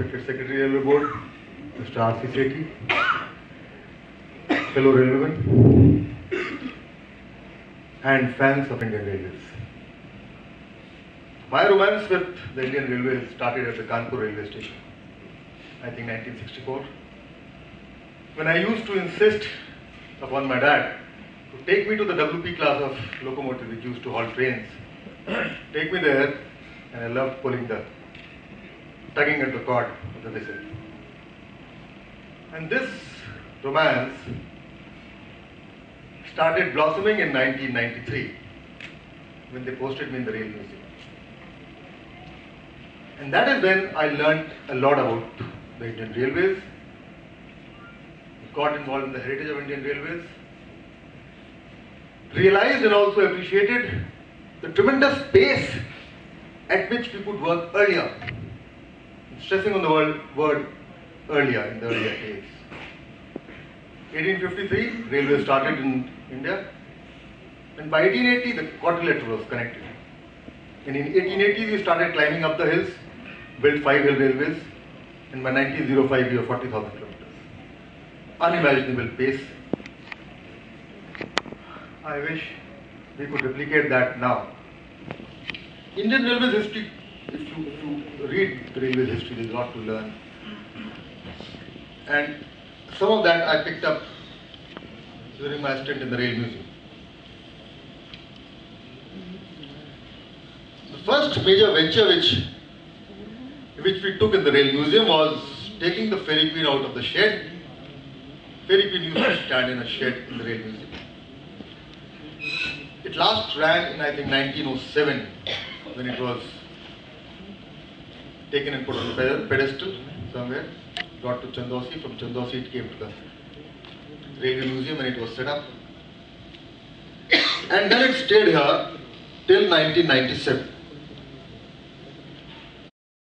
respected Secretary Railway Board, Mr. R.C. Sethi, fellow railwaymen, and fans of Indian Railways. My romance with the Indian Railways started at the Kanpur railway station, I think 1964, when I used to insist upon my dad to take me to the WP class of locomotive which used to haul trains, take me there, and I loved pulling the tugging at the cord of the whistle. And this romance started blossoming in 1993 when they posted me in the Rail Museum. And that is when I learned a lot about the Indian Railways, got involved in the heritage of Indian Railways, realized and also appreciated the tremendous pace at which we could work earlier stressing on the word, word earlier, in the earlier days. 1853, railway started in India. And by 1880, the quadrilateral was connected. And in 1880, we started climbing up the hills, built five hill railways. And by 1905, we were 40,000 kilometers. Unimaginable pace. I wish we could replicate that now. Indian Railways history if you, read the railway history, there's a lot to learn. And some of that I picked up during my stint in the Rail Museum. The first major venture which, which we took in the Rail Museum was taking the Fairy Queen out of the shed. Fairy Queen used to stand in a shed in the Rail Museum. It last ran in I think 1907 when it was taken and put on the pedestal somewhere, brought to Chandosi. From Chandosi it came to the Railway Museum and it was set up. And then it stayed here till 1997.